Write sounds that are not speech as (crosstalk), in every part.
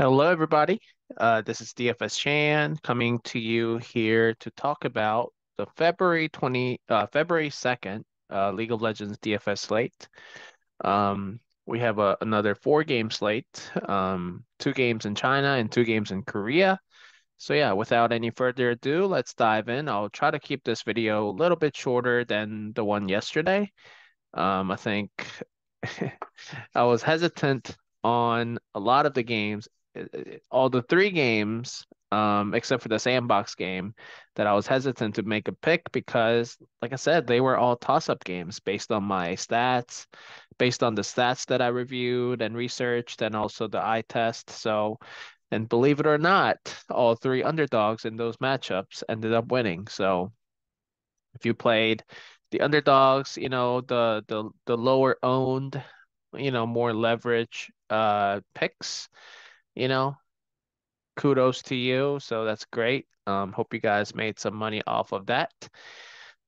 Hello, everybody. Uh, this is DFS Chan coming to you here to talk about the February 20, uh, February 2nd uh, League of Legends DFS slate. Um, we have a, another four game slate, um, two games in China and two games in Korea. So yeah, without any further ado, let's dive in. I'll try to keep this video a little bit shorter than the one yesterday. Um, I think (laughs) I was hesitant on a lot of the games all the three games, um, except for the sandbox game, that I was hesitant to make a pick because, like I said, they were all toss-up games based on my stats, based on the stats that I reviewed and researched, and also the eye test. So, and believe it or not, all three underdogs in those matchups ended up winning. So, if you played the underdogs, you know, the the the lower owned, you know, more leverage uh picks you know, kudos to you. So that's great. Um, hope you guys made some money off of that.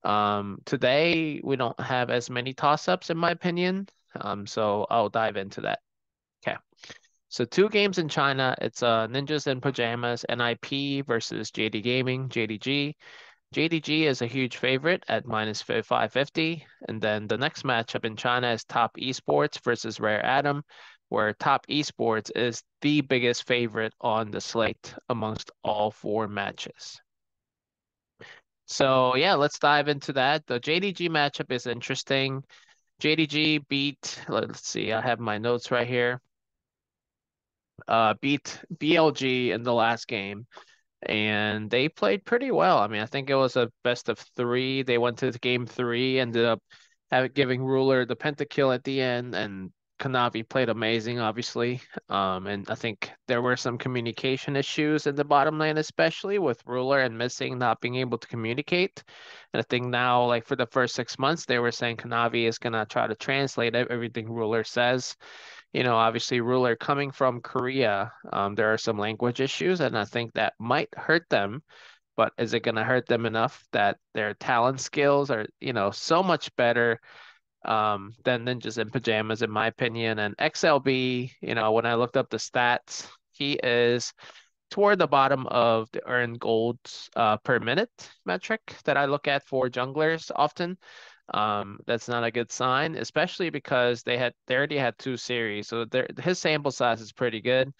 Um, today we don't have as many toss-ups in my opinion. Um, so I'll dive into that. Okay. So two games in China. It's uh Ninjas in Pajamas, NIP versus JD Gaming, JDG. JDG is a huge favorite at minus 550. And then the next matchup in China is Top Esports versus Rare Atom where Top Esports is the biggest favorite on the slate amongst all four matches. So yeah, let's dive into that. The JDG matchup is interesting. JDG beat, let's see, I have my notes right here. Uh, beat BLG in the last game, and they played pretty well. I mean, I think it was a best of three. They went to game three, ended up having giving Ruler the pentakill at the end, and Kanavi played amazing, obviously. Um, and I think there were some communication issues in the bottom lane, especially with Ruler and missing not being able to communicate. And I think now, like for the first six months, they were saying Kanavi is gonna try to translate everything Ruler says. You know, obviously Ruler coming from Korea, um, there are some language issues, and I think that might hurt them. But is it gonna hurt them enough that their talent skills are, you know, so much better? Um, than Ninjas in Pajamas, in my opinion. And XLB, you know, when I looked up the stats, he is toward the bottom of the earned gold uh, per minute metric that I look at for junglers often. Um, that's not a good sign, especially because they had they already had two series, so his sample size is pretty good.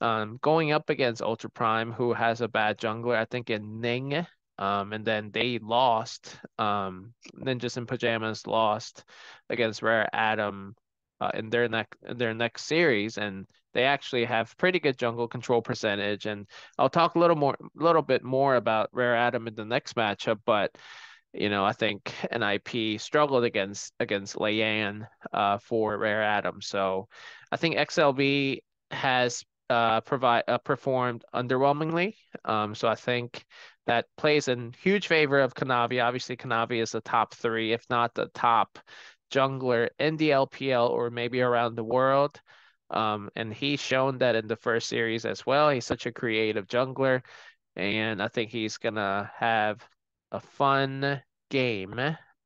Um, going up against Ultra Prime, who has a bad jungler, I think in Ning, um, and then they lost. Um, Ninjas in Pajamas lost against Rare Atom uh, in their next in their next series, and they actually have pretty good jungle control percentage. And I'll talk a little more, a little bit more about Rare Atom in the next matchup, but you know, I think NIP struggled against against Yan uh, for Rare Atom. So I think XLB has uh, provide uh, performed underwhelmingly. Um, so I think that plays in huge favor of Kanavi. Obviously, Kanavi is the top three, if not the top jungler in the LPL or maybe around the world. Um, and he's shown that in the first series as well. He's such a creative jungler, and I think he's gonna have a fun game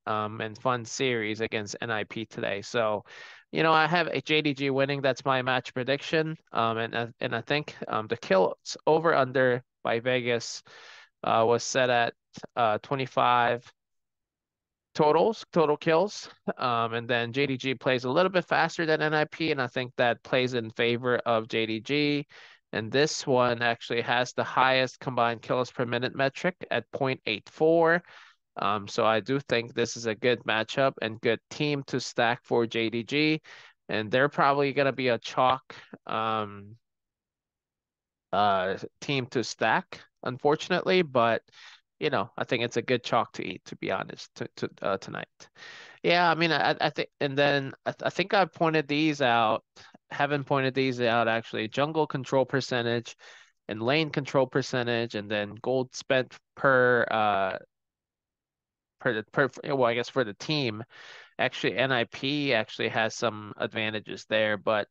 um, and fun series against NIP today. So, you know, I have a JDG winning. That's my match prediction. Um, and and I think um, the kills over under by Vegas uh, was set at uh, 25 totals, total kills. Um, and then JDG plays a little bit faster than NIP, and I think that plays in favor of JDG. And this one actually has the highest combined kills per minute metric at 0.84. Um, so I do think this is a good matchup and good team to stack for JDG. And they're probably going to be a chalk um, uh, team to stack unfortunately, but you know, I think it's a good chalk to eat, to be honest, to, to uh, tonight. Yeah, I mean, I, I think, and then I, th I think I pointed these out, haven't pointed these out actually. Jungle control percentage and lane control percentage, and then gold spent per uh per per well, I guess for the team. Actually, NIP actually has some advantages there, but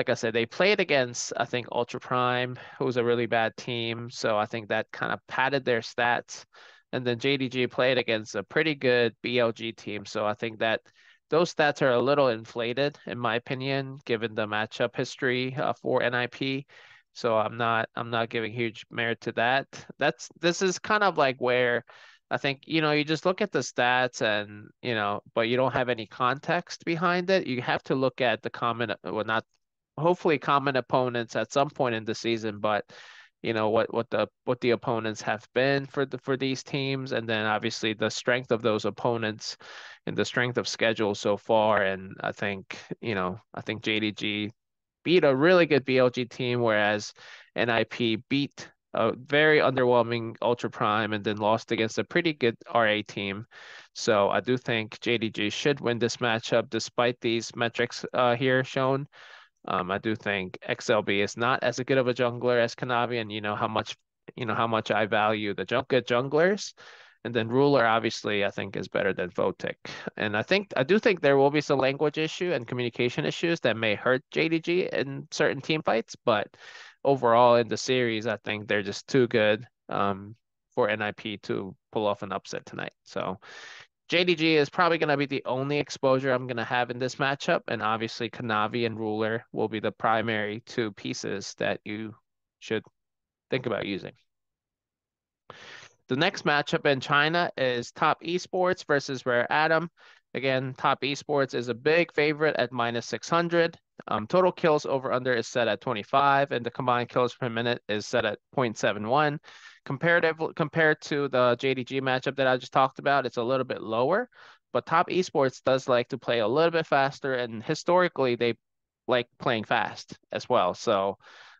like I said, they played against, I think, Ultra Prime, who was a really bad team. So I think that kind of padded their stats. And then JDG played against a pretty good BLG team. So I think that those stats are a little inflated, in my opinion, given the matchup history uh, for NIP. So I'm not I'm not giving huge merit to that. That's this is kind of like where I think, you know, you just look at the stats and, you know, but you don't have any context behind it. You have to look at the common, well, not hopefully common opponents at some point in the season, but you know what what the what the opponents have been for the for these teams, and then obviously the strength of those opponents and the strength of schedule so far. And I think you know I think JDG beat a really good BLG team, whereas NIP beat a very underwhelming Ultra Prime and then lost against a pretty good RA team. So I do think JDG should win this matchup despite these metrics uh, here shown. Um, I do think XLB is not as good of a jungler as Kanavi, and you know how much you know how much I value the jung good junglers. And then Ruler obviously I think is better than Photic. And I think I do think there will be some language issue and communication issues that may hurt JDG in certain team fights, but overall in the series I think they're just too good um, for NIP to pull off an upset tonight. So JDG is probably going to be the only exposure I'm going to have in this matchup, and obviously Kanavi and Ruler will be the primary two pieces that you should think about using. The next matchup in China is Top Esports versus Rare Atom. Again, Top Esports is a big favorite at minus 600. Um, total kills over under is set at 25, and the combined kills per minute is set at 0.71 comparative compared to the JDG matchup that I just talked about, it's a little bit lower. But Top Esports does like to play a little bit faster, and historically they like playing fast as well. So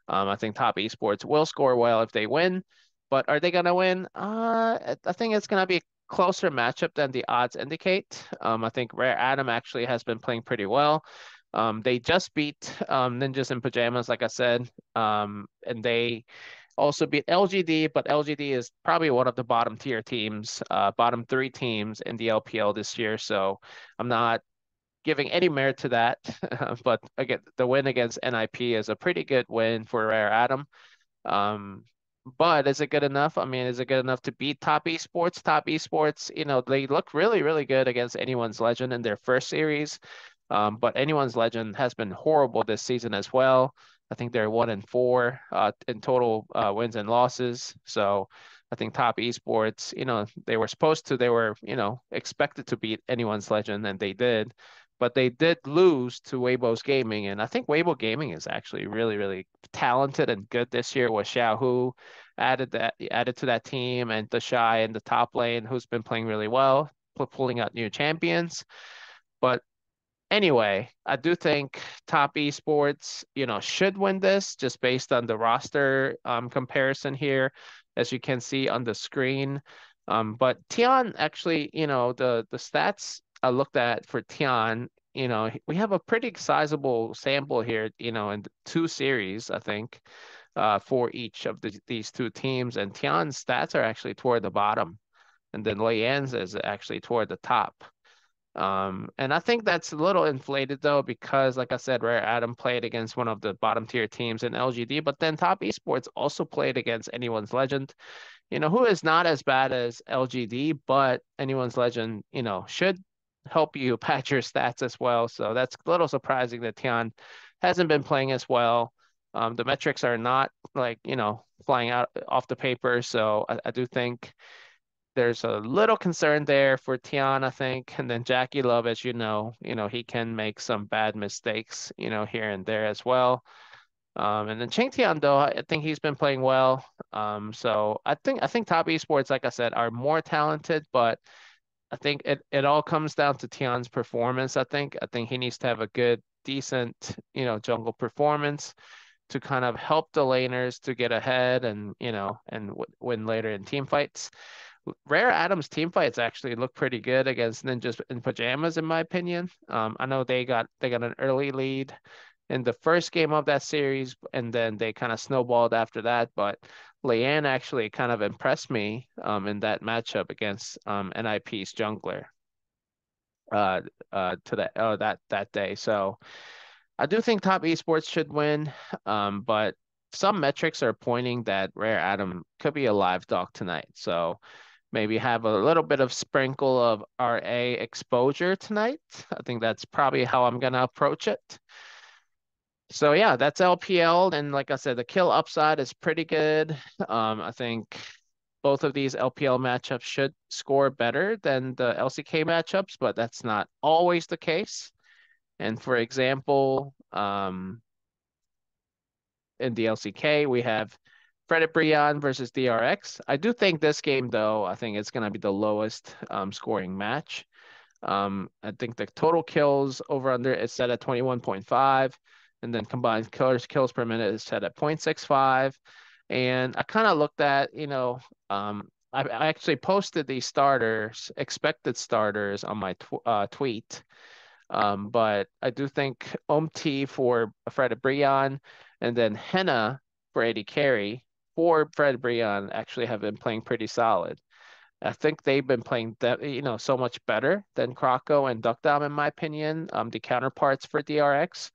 um, I think Top Esports will score well if they win. But are they gonna win? Uh, I think it's gonna be a closer matchup than the odds indicate. Um, I think Rare Atom actually has been playing pretty well. Um, they just beat um, Ninjas in Pajamas, like I said, um, and they also beat LGD, but LGD is probably one of the bottom tier teams, uh, bottom three teams in the LPL this year. So I'm not giving any merit to that. (laughs) but again, the win against NIP is a pretty good win for Rare Atom. Um, but is it good enough? I mean, is it good enough to beat Top Esports? Top Esports, you know, they look really, really good against anyone's legend in their first series. Um, but anyone's legend has been horrible this season as well. I think they're one and four uh, in total uh, wins and losses. So I think top esports, you know, they were supposed to, they were, you know, expected to beat anyone's legend, and they did. But they did lose to Weibo's Gaming, and I think Weibo Gaming is actually really, really talented and good this year. With Xiaohu added that added to that team, and TheShy in the top lane, who's been playing really well, pulling out new champions. But anyway, I do think top esports, you know, should win this just based on the roster um, comparison here, as you can see on the screen. Um, but Tian actually, you know, the the stats I looked at for Tian, you know, we have a pretty sizable sample here, you know, in two series, I think, uh, for each of the, these two teams. And Tian's stats are actually toward the bottom, and then Leyan's is actually toward the top. Um, and I think that's a little inflated though, because like I said, Rare Atom played against one of the bottom tier teams in LGD, but then Top Esports also played against Anyone's Legend, you know, who is not as bad as LGD, but Anyone's Legend, you know, should help you (laughs) patch your stats as well. So that's a little surprising that Tian hasn't been playing as well. Um, the metrics are not like, you know, flying out off the paper. So I, I do think there's a little concern there for Tian, I think, and then JackeyLove, as you know, you know he can make some bad mistakes, you know, here and there as well. Um, and then Qingtian, though, I think he's been playing well. Um, so I think I think top esports, like I said, are more talented, but I think it, it all comes down to Tian's performance. I think I think he needs to have a good, decent, you know, jungle performance to kind of help the laners to get ahead and you know and win later in team fights. Rare Atom's team fights actually look pretty good against Ninjas in Pajamas, in my opinion. Um, I know they got they got an early lead in the first game of that series, and then they kind of snowballed after that. But Leyan actually kind of impressed me um, in that matchup against um, NIP's jungler uh, uh, to that uh, that that day. So I do think Top Esports should win, um, but some metrics are pointing that Rare Atom could be a live dog tonight. So maybe have a little bit of sprinkle of RA exposure tonight. (laughs) I think that's probably how I'm going to approach it. So yeah, that's LPL. And like I said, the kill upside is pretty good. Um, I think both of these LPL matchups should score better than the LCK matchups, but that's not always the case. And for example, um, in the LCK, we have Fredit BRION versus DRX. I do think this game, though, I think it's going to be the lowest um, scoring match. Um, I think the total kills over under is set at 21.5, and then combined kills kills per minute is set at 0.65. And I kind of looked at, you know, um, I, I, actually posted these starters, expected starters, on my tw uh, tweet. Um, but I do think UmTi for Fred Brian and then Hena for AD Carry for Fred Brian actually have been playing pretty solid. I think they've been playing you know so much better than Croco and Deokdam in my opinion. Um, the counterparts for DRX.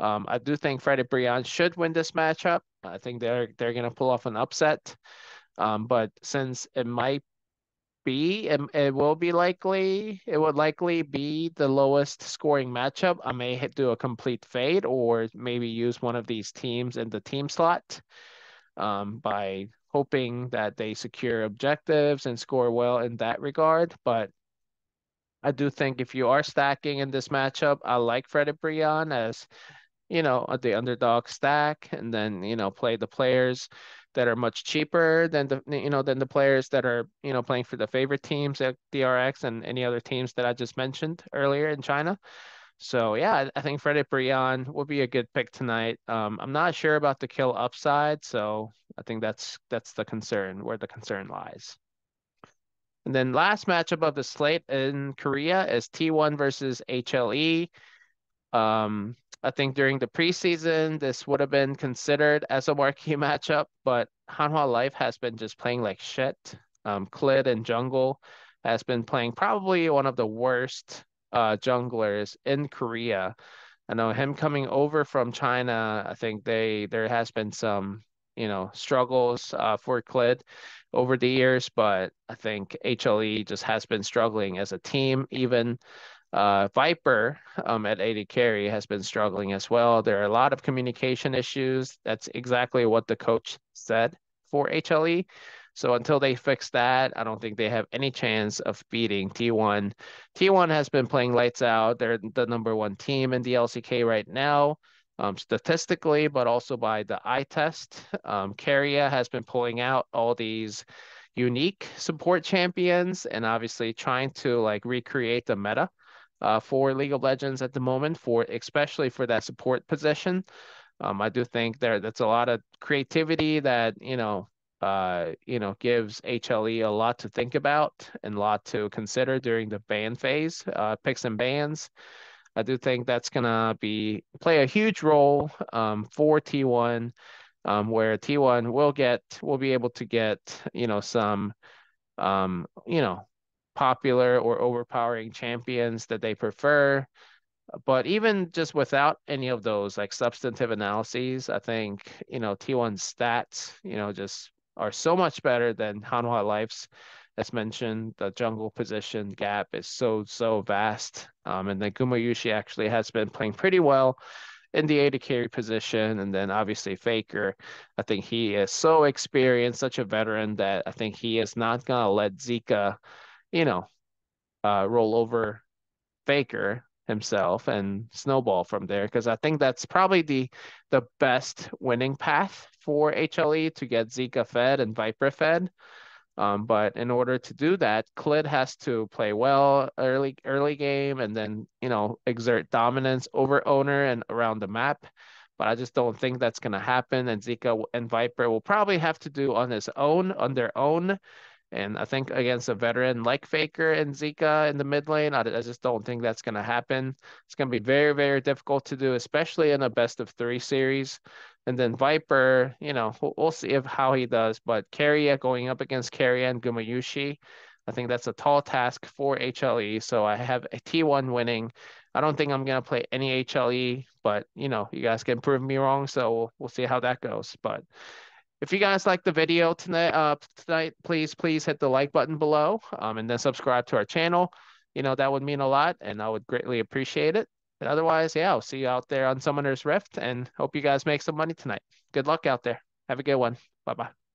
Um, I do think Fred Brian should win this matchup. I think they're they're gonna pull off an upset. Um, but since it might be, it, it will be likely, it would likely be the lowest scoring matchup. I may do a complete fade or maybe use one of these teams in the team slot um, by hoping that they secure objectives and score well in that regard. But I do think if you are stacking in this matchup, I like Fredit BRION as, you know, the underdog stack and then, you know, play the players that are much cheaper than the you know than the players that are you know playing for the favorite teams at DRX and any other teams that I just mentioned earlier in China. So yeah, I think Fredit BRION will be a good pick tonight. Um, I'm not sure about the kill upside, so I think that's that's the concern where the concern lies. And then last matchup of the slate in Korea is T1 versus HLE. Um, I think during the preseason, this would have been considered as a marquee matchup, but Hanwha Life has been just playing like shit. Um, Clid and Jungle has been playing probably one of the worst uh, junglers in Korea. I know him coming over from China. I think they there has been some you know struggles uh, for Clid over the years, but I think HLE just has been struggling as a team. Even uh, Viper um, at AD Carry has been struggling as well. There are a lot of communication issues. That's exactly what the coach said for HLE. So until they fix that, I don't think they have any chance of beating T1. T1 has been playing lights out. They're the number one team in the LCK right now, um, statistically, but also by the eye test. Um, Keria has been pulling out all these unique support champions and obviously trying to like recreate the meta uh, for League of Legends at the moment, for especially for that support position. Um, I do think there that's a lot of creativity that you know uh, you know, gives HLE a lot to think about and a lot to consider during the ban phase, uh, picks and bans. I do think that's gonna be play a huge role um, for T1, um, where T1 will get will be able to get you know some um, you know popular or overpowering champions that they prefer. But even just without any of those like substantive analyses, I think you know T1 stats, you know, just are so much better than Hanwha Life's. As mentioned, the jungle position gap is so, so vast. Um, and then Gumayusi actually has been playing pretty well in the AD carry position. And then obviously Faker, I think he is so experienced, such a veteran that I think he is not going to let Zeka, you know, uh, roll over Faker himself and snowball from there because I think that's probably the the best winning path for HLE to get Zeka fed and Viper fed. Um, but in order to do that, Clid has to play well early early game and then you know exert dominance over Oner and around the map. But I just don't think that's going to happen. And Zeka and Viper will probably have to do on his own, on their own, and I think against a veteran like Faker and Zeka in the mid lane, I, I just don't think that's going to happen. It's going to be very, very difficult to do, especially in a best of three series. And then Viper, you know, we'll, we'll see if how he does. But Keria going up against Keria and Gumayusi, I think that's a tall task for HLE. So I have a T1 winning. I don't think I'm going to play any HLE, but, you know, you guys can prove me wrong. So we'll, we'll see how that goes. But if you guys like the video tonight, uh, tonight, please, please hit the like button below um, and then subscribe to our channel. You know, that would mean a lot and I would greatly appreciate it. But otherwise, yeah, I'll see you out there on Summoner's Rift and hope you guys make some money tonight. Good luck out there. Have a good one. Bye bye.